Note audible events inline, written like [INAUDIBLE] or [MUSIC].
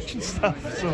[LAUGHS] and stuff. So